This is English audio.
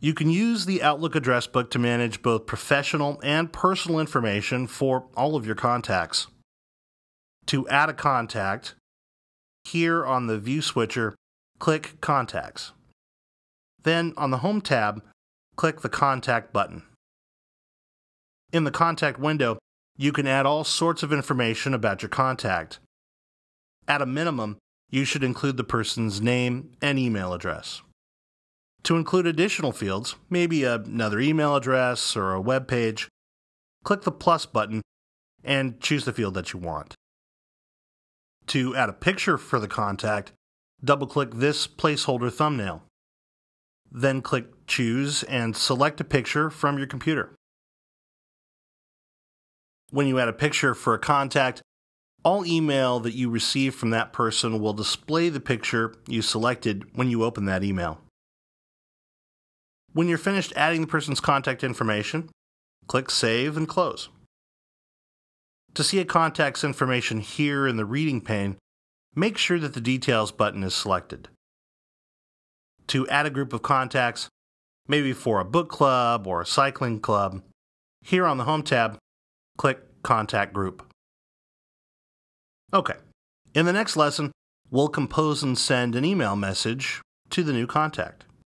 You can use the Outlook address book to manage both professional and personal information for all of your contacts. To add a contact, here on the View switcher, click Contacts. Then on the Home tab, click the Contact button. In the Contact window, you can add all sorts of information about your contact. At a minimum, you should include the person's name and email address. To include additional fields, maybe another email address or a web page, click the plus button and choose the field that you want. To add a picture for the contact, double click this placeholder thumbnail. Then click Choose and select a picture from your computer. When you add a picture for a contact, all email that you receive from that person will display the picture you selected when you open that email. When you're finished adding the person's contact information, click Save and Close. To see a contact's information here in the reading pane, make sure that the Details button is selected. To add a group of contacts, maybe for a book club or a cycling club, here on the Home tab, click Contact Group. Okay, in the next lesson, we'll compose and send an email message to the new contact.